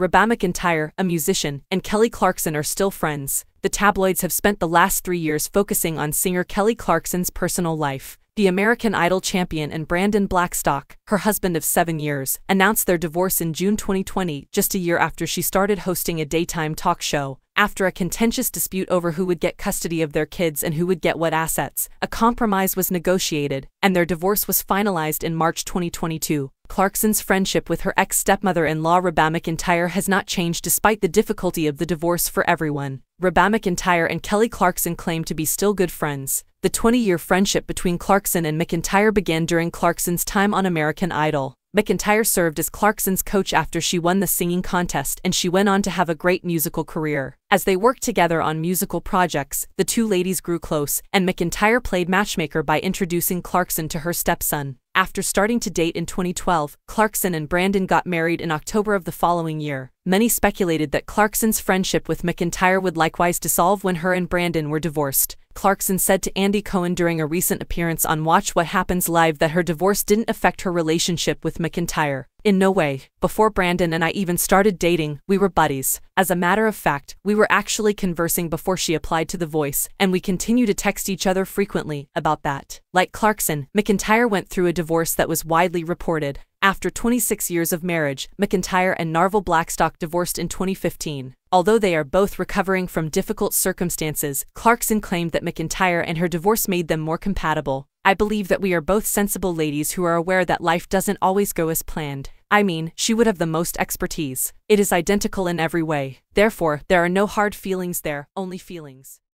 Reba McEntire, a musician, and Kelly Clarkson are still friends. The tabloids have spent the last three years focusing on singer Kelly Clarkson's personal life. The American Idol champion and Brandon Blackstock, her husband of seven years, announced their divorce in June 2020, just a year after she started hosting a daytime talk show. After a contentious dispute over who would get custody of their kids and who would get what assets, a compromise was negotiated, and their divorce was finalized in March 2022. Clarkson's friendship with her ex-stepmother-in-law Reba McEntire has not changed despite the difficulty of the divorce for everyone. Reba McEntire and Kelly Clarkson claim to be still good friends. The 20-year friendship between Clarkson and McEntire began during Clarkson's time on American Idol. McEntire served as Clarkson's coach after she won the singing contest and she went on to have a great musical career. As they worked together on musical projects, the two ladies grew close, and McEntire played matchmaker by introducing Clarkson to her stepson. After starting to date in 2012, Clarkson and Brandon got married in October of the following year. Many speculated that Clarkson's friendship with McEntire would likewise dissolve when her and Brandon were divorced. Clarkson said to Andy Cohen during a recent appearance on Watch What Happens Live that her divorce didn't affect her relationship with McEntire. In no way. Before Brandon and I even started dating, we were buddies. As a matter of fact, we were actually conversing before she applied to The Voice, and we continue to text each other frequently about that. Like Clarkson, McEntire went through a divorce that was widely reported. After 26 years of marriage, McEntire and Narvel Blackstock divorced in 2015. Although they are both recovering from difficult circumstances, Clarkson claimed that McEntire and her divorce made them more compatible. I believe that we are both sensible ladies who are aware that life doesn't always go as planned. I mean, she would have the most expertise. It is identical in every way. Therefore, there are no hard feelings there, only feelings.